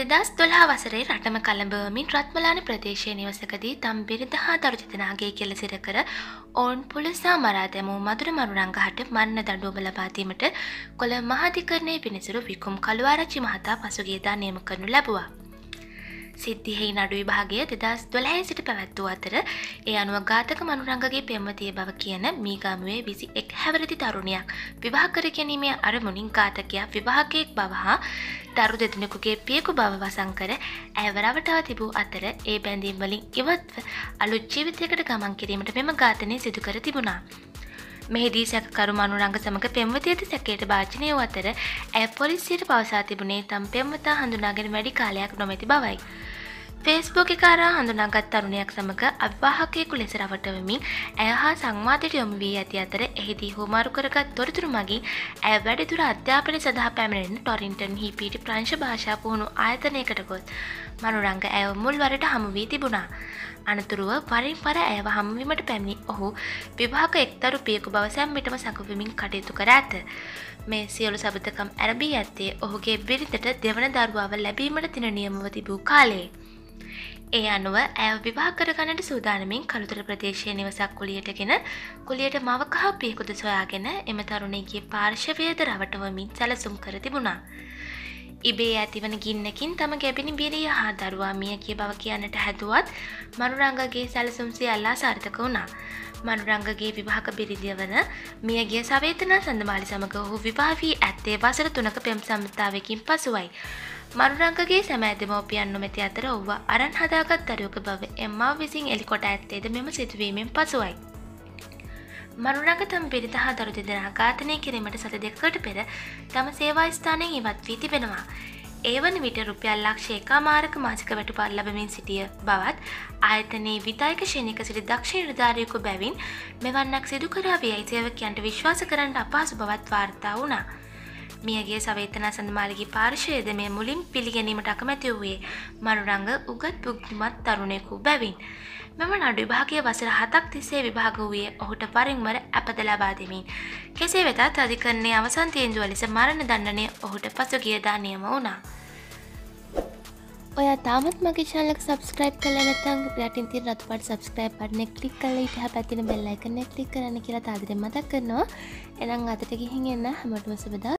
දෙදස් දොල්හා වසරේ රටම කළඹවමින් රත්මලාන ප්‍රදේශය නිවසකදී තම් බිරිඳ හා දරුචිතනාගේ කෙලසිර කර ඔවුන් පොලිසා මරා දැමූ මදුර මරුරංගහට මරණ දඩුවම ලබාදීමට කොළ මහධිකරණය පිණිසුරු විකුම් කළුවාරච්චි මහතා පසුගේදා නියම කරනු ලැබවා. සිද්ධියෙහි නඩු විභාගය දෙදස් දොළහැ සිට පැවැත්වූ අතර ඒ අනුව ගාතක මනුරංගගේ පෙම්මතිය බව කියන මීගාමුවේ විසි එක් හැවරදි තරුණයක් විවාහ කර ගැනීමේ අරමුණින් ගාතකයා විවාහකයෙක් බව හා දරු දෙදෙනෙකුගේ පියකු බව වසං කර ඇවරවටා තිබූ අතර ඒ බැඳීම් වලින් ඉවත්ව අලුත් ජීවිතයකට ගමන් කිරීමට මෙම ඝාතනය සිදු කර තිබුණා. මෙහිදී සැකකරු මනුරංග සමඟ පෙම්වතියද සැකයට භාජනය වූ අතර ඇ පොලිසියට පවසා තිබුණේ තම් පෙම්වතා හඳුනාගෙන වැඩි කාලයක් නොමැති බවයි. ෆේස්බෝක කාරා හඳුනාගත් තරුණයක් සමඟ අවිවාහකයෙකු ලෙස රවටවමින් ඇය හා සංවාධයට යොමු වී ඇති අතර එහිදී හෝමාරු කරගත් තොරතුරු මගින් ඇය වැඩිදුර අධ්‍යාපනය සඳහා පැමිණෙන ටොරින්ටන් හි පිටි ප්‍රංශ භාෂා පුහුණු ආයතනයකට ගොත් මනුරංග ඇය මුල් වරට හමු වී තිබුණා. අනතුරුව වරින් පර ඇයව හමුවීමට පැමිණි ඔහු විභාක එක්තරු පියකු බව සැම්මිටම සකවිමින් කටයුතු කර ඇත. මේ සියලු සබතකම් ඇරබී ඇත්තේ ඔහුගේ බිරිතට දෙවන දරුවාව ලැබීමට තින නියමව තිබූ කාලේ. ඒ අනුව ඇය විවාහ කරගන්නට සූදානමින් කළුතර ප්‍රදේශය නිවසක් කුලියටගෙන කුලියට මවකහ පියකුද සොයාගෙන එම තරුණයගේ පාර්ශවයද රවටවමින් සැලසුම් කර තිබුණා. ඉබේ ඇතිවන ගින්නකින් තම ගැබිනි බිරිය හා දරුවා මිය කිය බව කියන්නට හැදුවත් මනුරංගගේ සැලසුම්සි අල්ලා සාර්ථක වුණා. මනුරංගගේ විවාහක බිරිදිය වන මියගේ සවේතනා සඳමාලි සමඟ ඔහු විවාවී ඇත්තේ වසර තුනක පෙම් සම්තාවකින් පසුවයි. මරුරංගගේ සැමෑ දෙමෝපියන් නොමැති අතර ඔව්ව අරන් හදාගත් දරුවක බව එම්මා විසින් එලිකොට ඇත්තේද මෙම සිදුවීමෙන් පසුවයි. මරුරංග තම පිරිත හා දරු දෙදෙනා ඝාතනය කිරීමට සත දෙකට පෙර තම සේවා ස්ථානයෙන් ඉවත් වී තිබෙනවා. ඒවන විට රුපියල් ලක්ෂ එකා මාරක මාසික වැටුපල් ලබමින් සිටිය බවත් ආයතනයේ විතායක ශෂණික සිටි දක්ෂ නිර්ධාරයකු බැවින් මෙවන්නක් සිදු කරාවේ අයිසේවකයන්ට විශ්වාස කරන්න අපහසු බවත් වාර්තා වුණා. මියගේ සවේතනා සඳමාලිගේ පාර්ශයද මේ මුලින් පිළිගැනීමට අකමැති වූයේ මනුරංග උගත් පුග්තිමත් තරුණයකු බැවින්. මෙම නඩු විභාගය වසර හතක් තිස්සේ විභාග වූයේ ඔහුට පරින්මර ඇපද ලබා දෙමින්. කෙසේ වෙතත් අධිකරන්නේ අවසන් තේන්දුව ලෙස මරණ දණ්ඩනය ඔහුට පසුගියදා නියම වුණා. ඔයා තාමත් මගේ ශල්ලක් සබස්ක්‍රයිබ් කල නතං යටින් ති රත්පට සබස්ක්‍රයිබ් පටන කලික් කල ඉට පැතින බෙල්ලයිකන කලික් කරන්න කියලා තාදර මතක් කරනවා එනම් අතට ගිහින් එන්න හැමටම සබදා